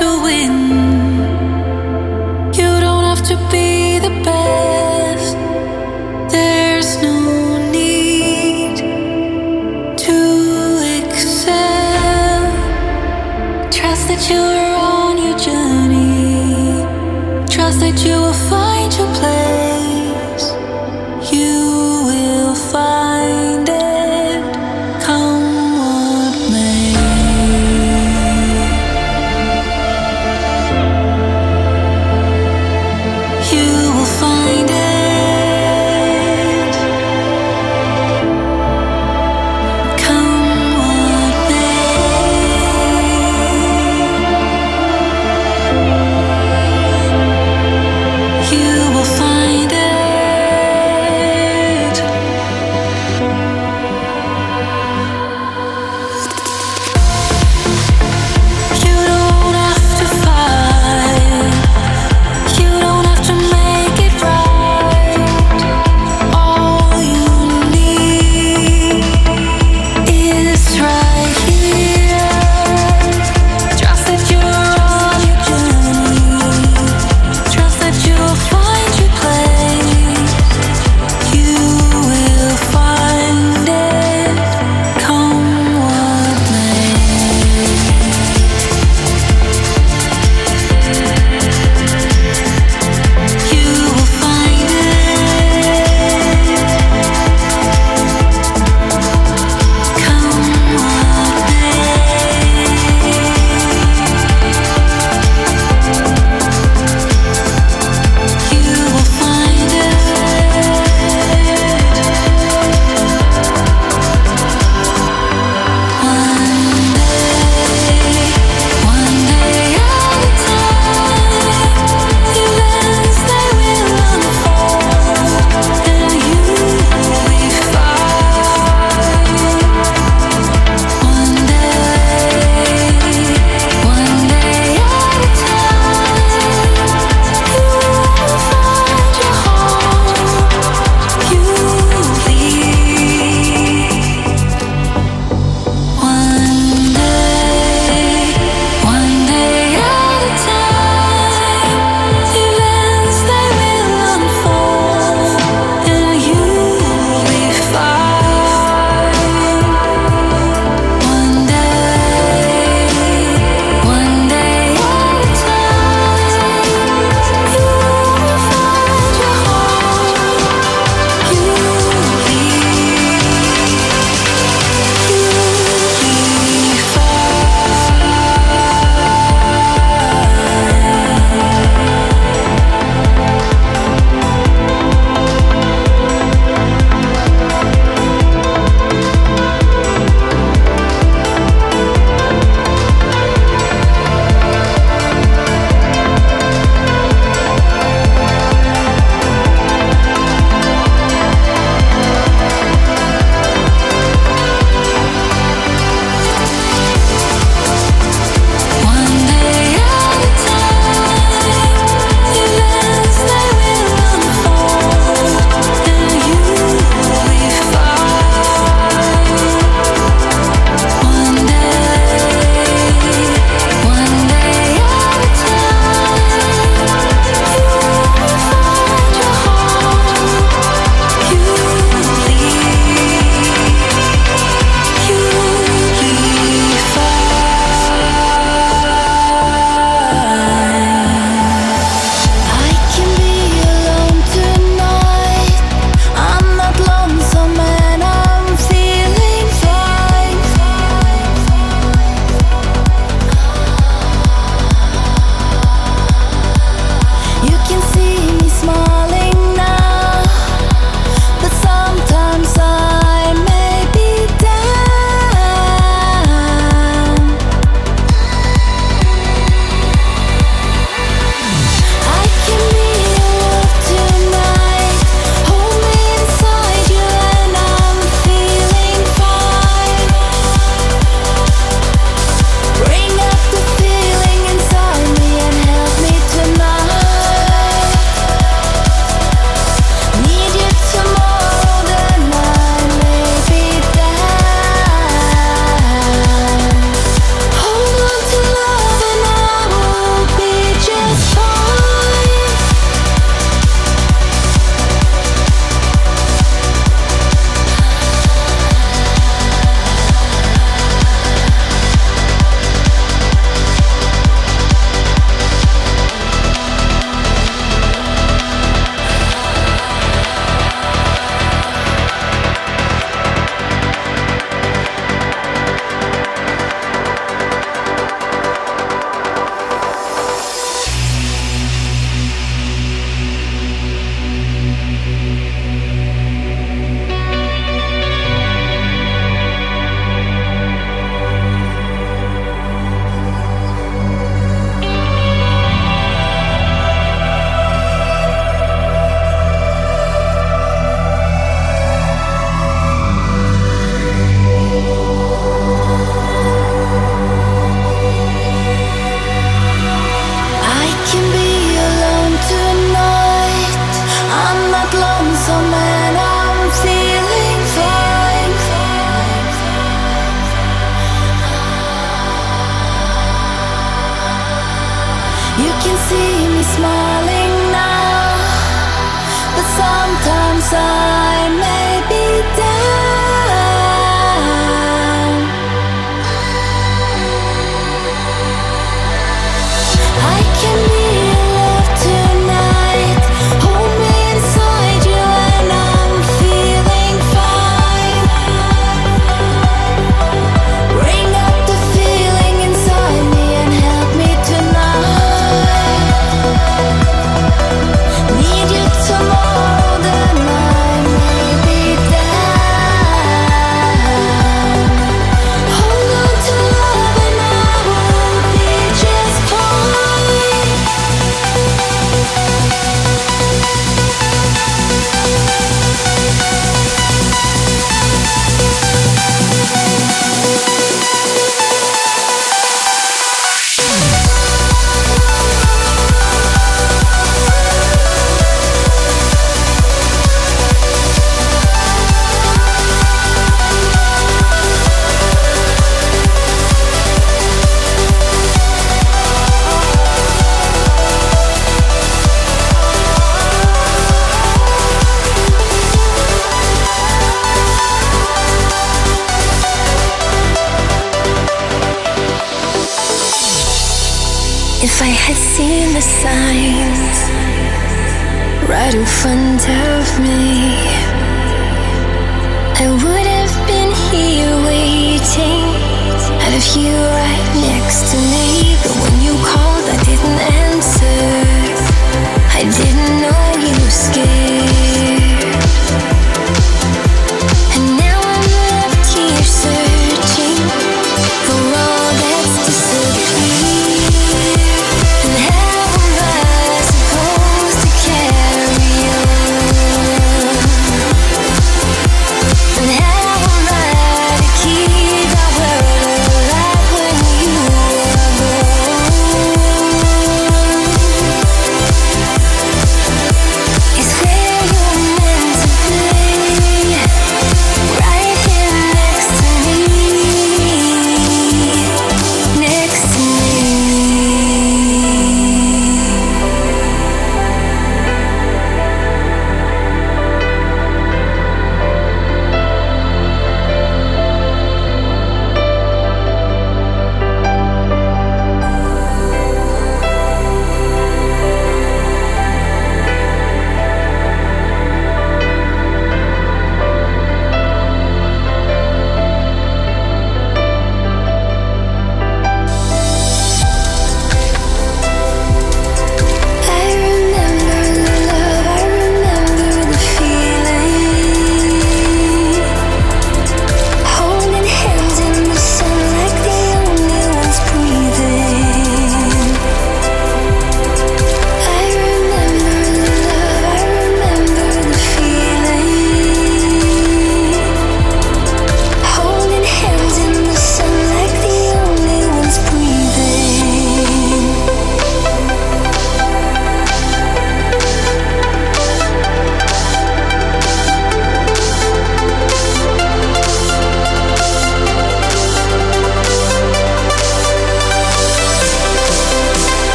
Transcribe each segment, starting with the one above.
to win.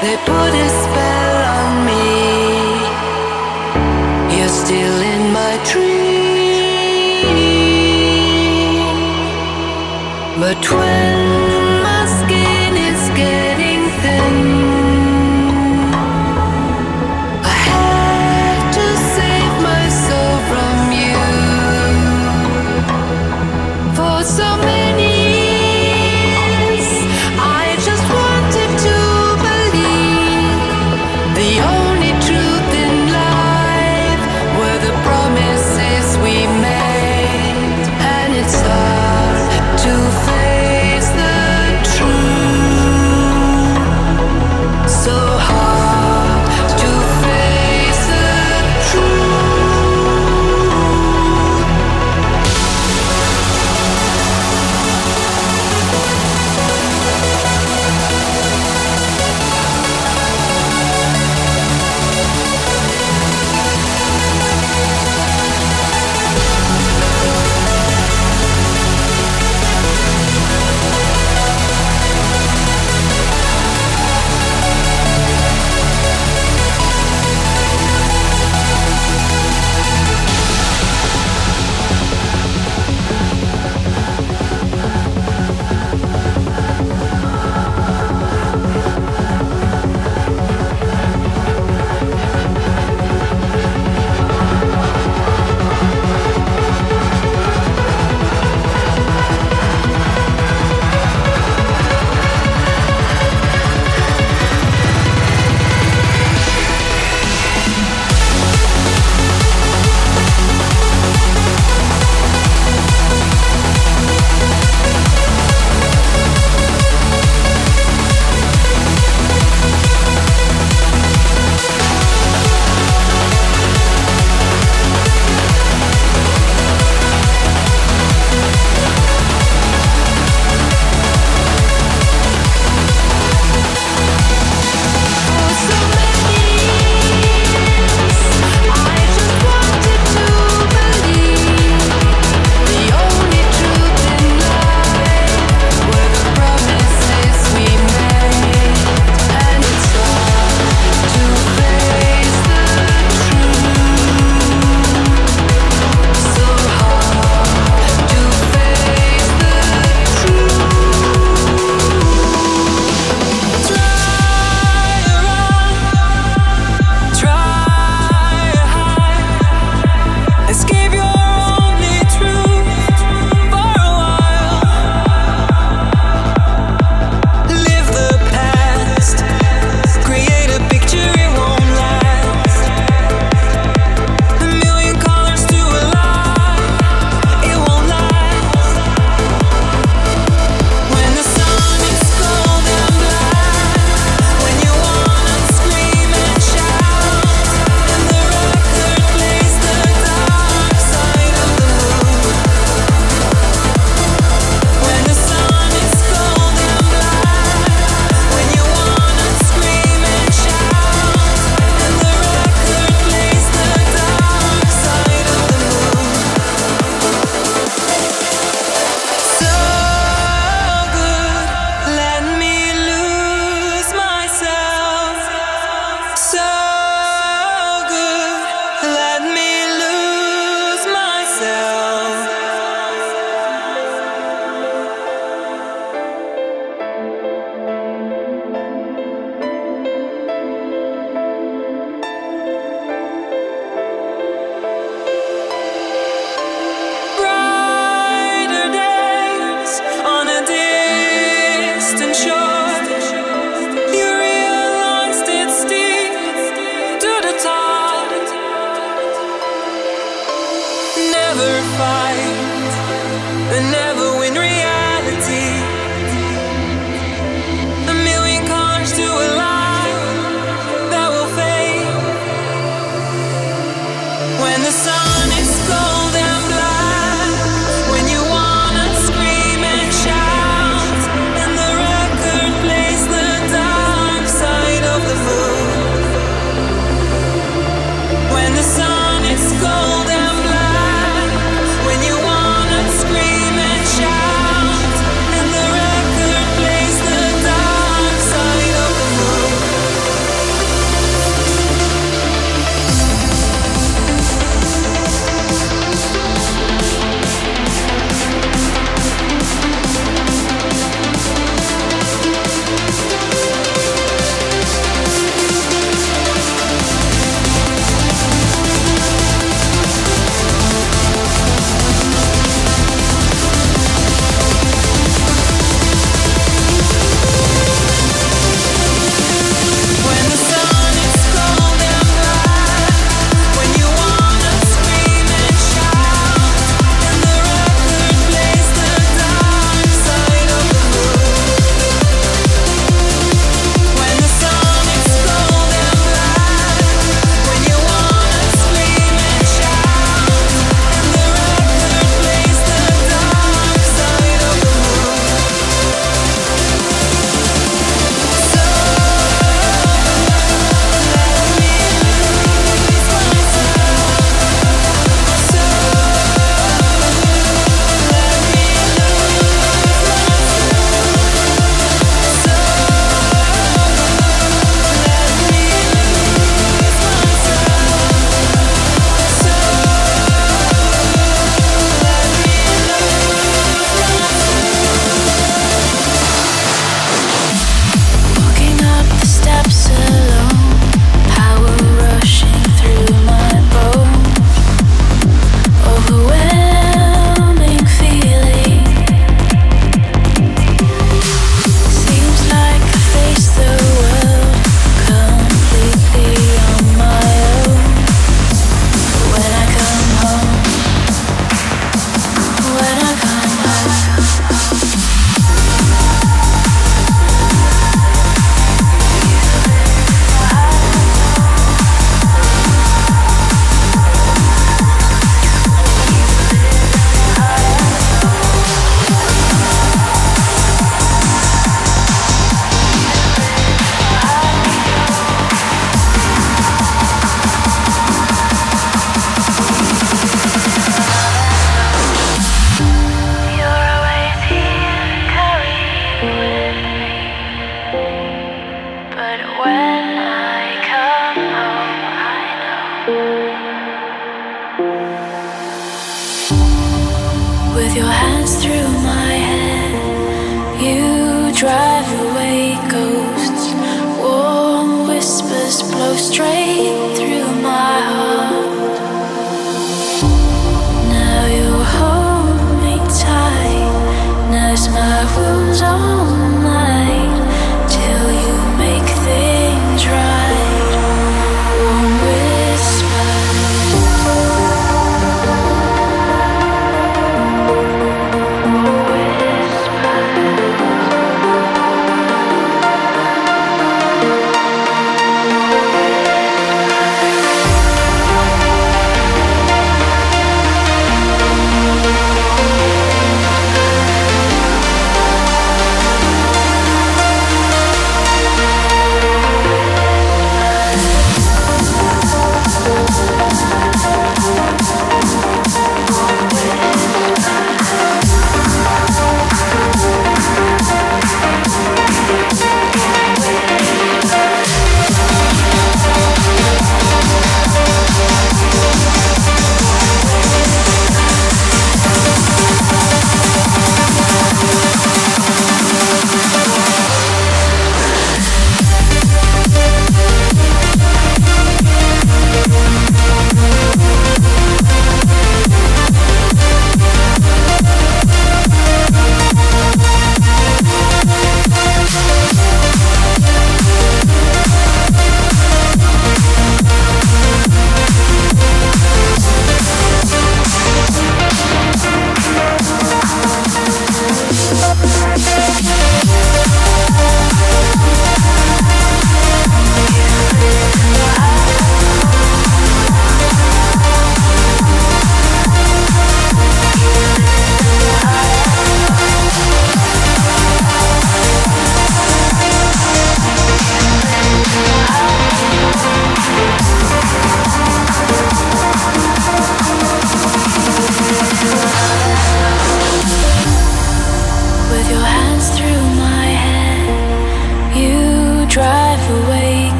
They put a spell on me. You're still in my dreams, But when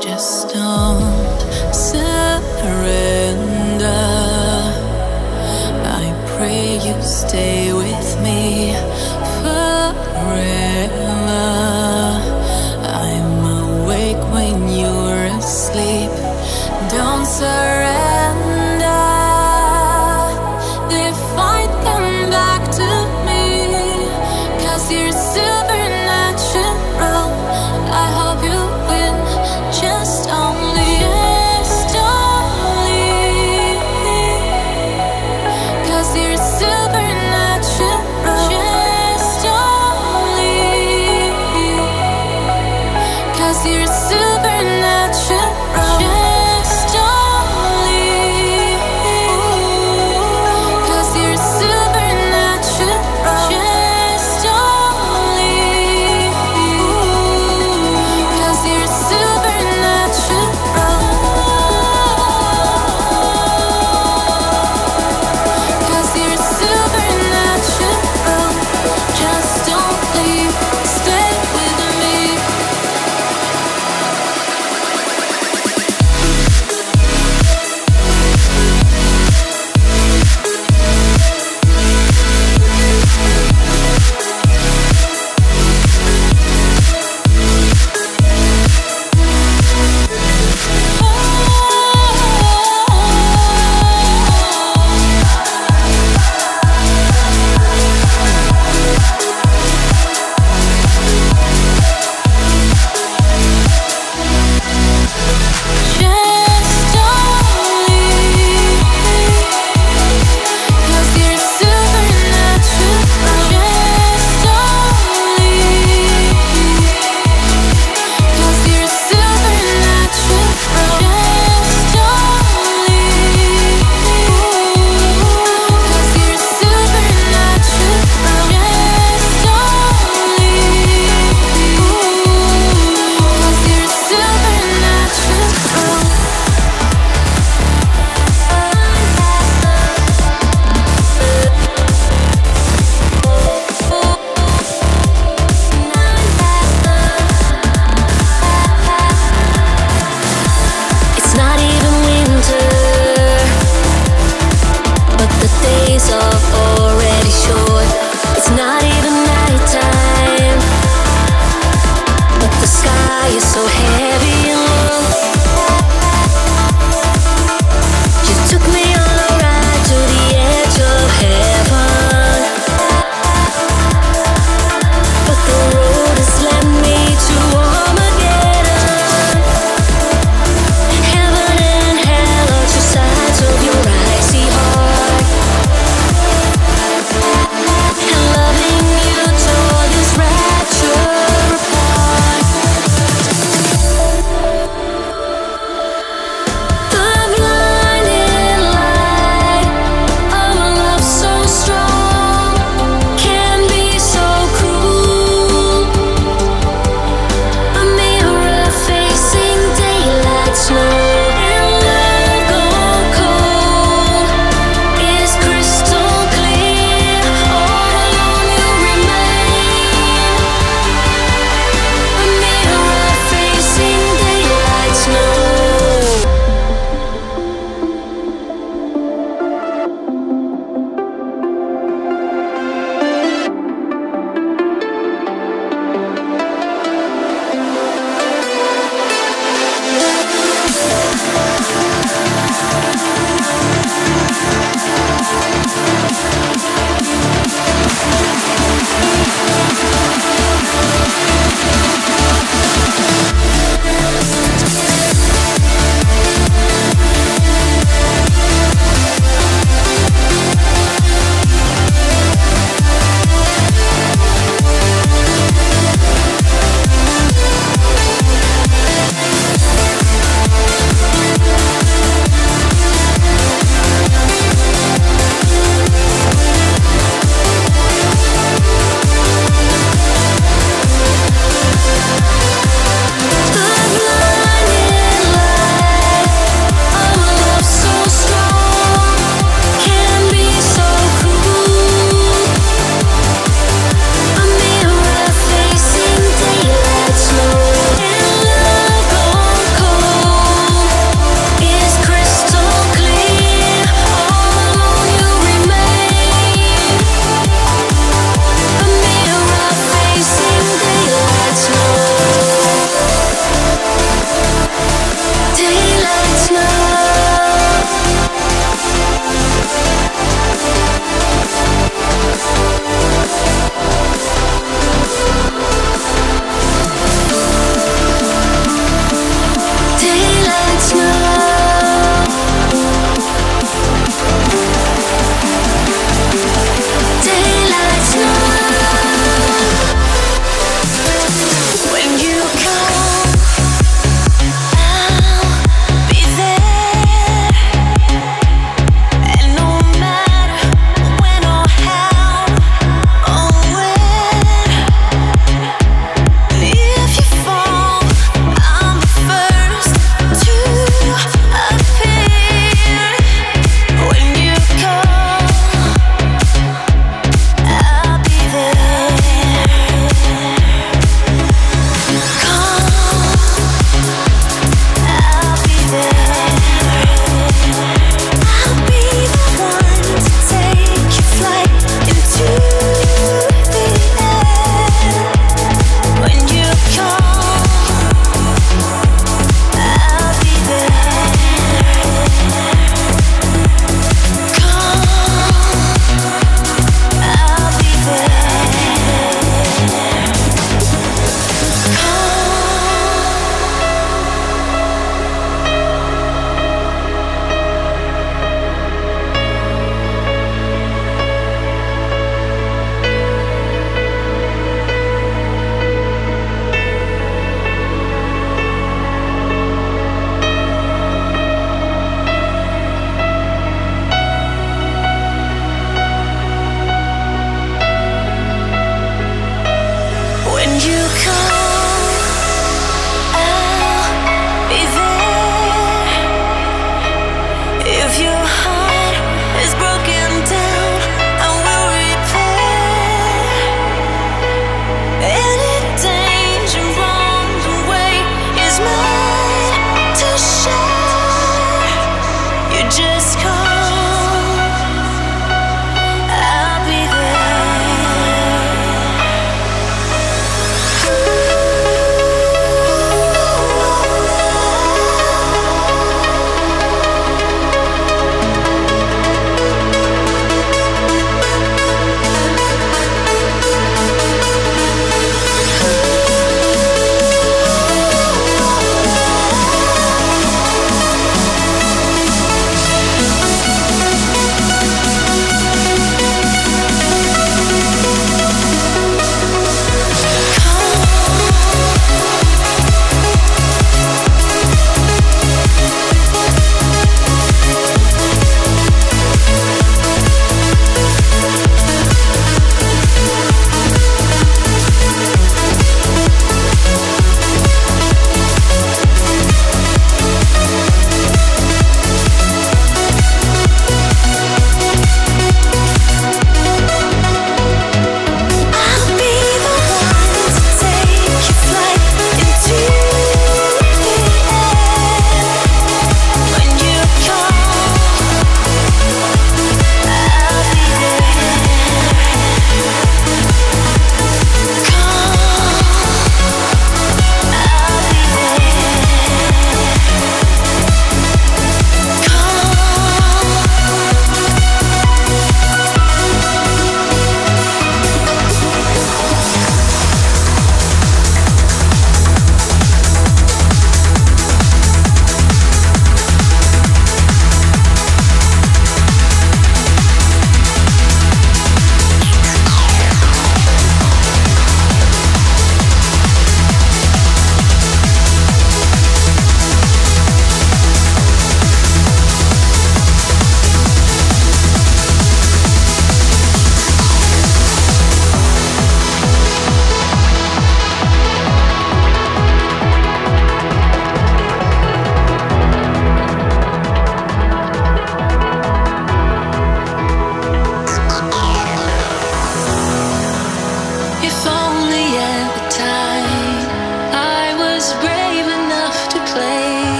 just don't separate.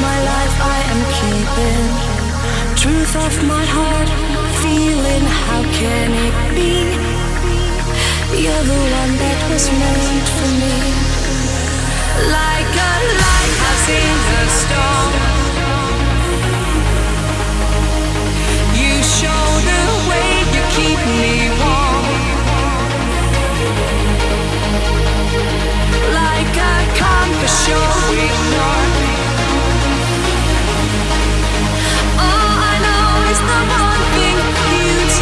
my life I am keeping. Truth of my heart, feeling, how can it be? You're the one that was meant for me. Like a lighthouse in the storm. You show the way, you keep me.